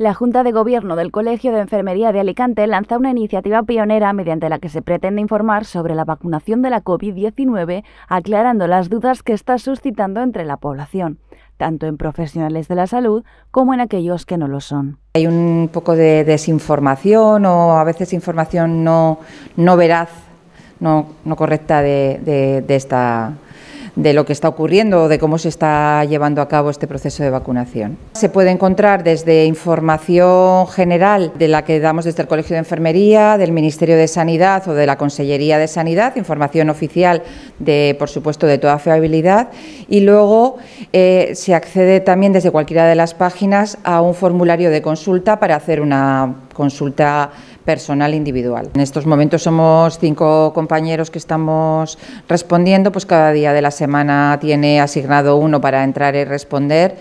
La Junta de Gobierno del Colegio de Enfermería de Alicante lanza una iniciativa pionera mediante la que se pretende informar sobre la vacunación de la COVID-19, aclarando las dudas que está suscitando entre la población, tanto en profesionales de la salud como en aquellos que no lo son. Hay un poco de desinformación o a veces información no, no veraz, no, no correcta de, de, de esta de lo que está ocurriendo o de cómo se está llevando a cabo este proceso de vacunación. Se puede encontrar desde información general de la que damos desde el Colegio de Enfermería, del Ministerio de Sanidad o de la Consellería de Sanidad, información oficial de, por supuesto, de toda fiabilidad, y luego eh, se accede también desde cualquiera de las páginas a un formulario de consulta para hacer una consulta personal individual. En estos momentos somos cinco compañeros que estamos respondiendo, pues cada día de la semana tiene asignado uno para entrar y responder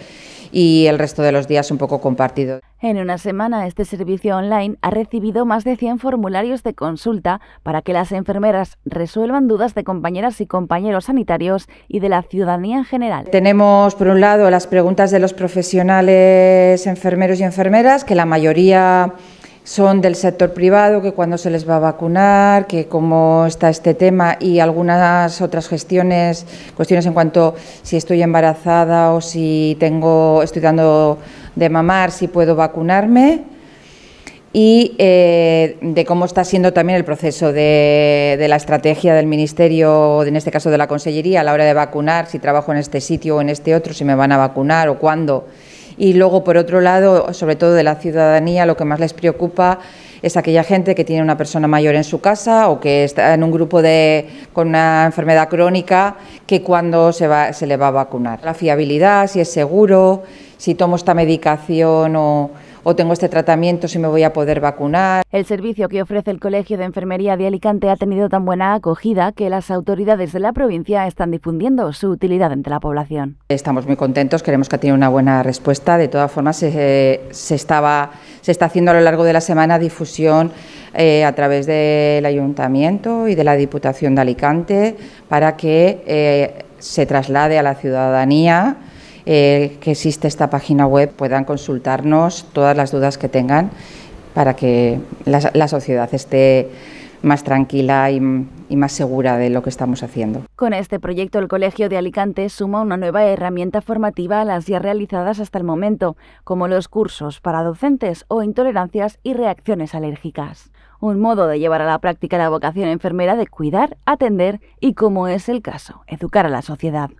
y el resto de los días un poco compartido. En una semana, este servicio online ha recibido más de 100 formularios de consulta para que las enfermeras resuelvan dudas de compañeras y compañeros sanitarios y de la ciudadanía en general. Tenemos, por un lado, las preguntas de los profesionales enfermeros y enfermeras, que la mayoría son del sector privado, que cuando se les va a vacunar, que cómo está este tema y algunas otras gestiones, cuestiones en cuanto si estoy embarazada o si tengo, estoy dando de mamar, si puedo vacunarme y eh, de cómo está siendo también el proceso de, de, la estrategia del Ministerio, en este caso de la Consellería, a la hora de vacunar, si trabajo en este sitio o en este otro, si me van a vacunar o cuándo y luego, por otro lado, sobre todo de la ciudadanía, lo que más les preocupa es aquella gente que tiene una persona mayor en su casa o que está en un grupo de, con una enfermedad crónica que cuando se, va, se le va a vacunar. La fiabilidad, si es seguro, si tomo esta medicación o o tengo este tratamiento si me voy a poder vacunar. El servicio que ofrece el Colegio de Enfermería de Alicante ha tenido tan buena acogida que las autoridades de la provincia están difundiendo su utilidad entre la población. Estamos muy contentos, queremos que ha tenido una buena respuesta. De todas formas, se, se, estaba, se está haciendo a lo largo de la semana difusión eh, a través del Ayuntamiento y de la Diputación de Alicante para que eh, se traslade a la ciudadanía eh, que existe esta página web, puedan consultarnos todas las dudas que tengan para que la, sociedad esté más tranquila y, más segura de lo que estamos haciendo. Con este proyecto, el Colegio de Alicante suma una nueva herramienta formativa a las ya realizadas hasta el momento, como los cursos para docentes o intolerancias y reacciones alérgicas. Un modo de llevar a la práctica la vocación enfermera de cuidar, atender y, como es el caso, educar a la sociedad.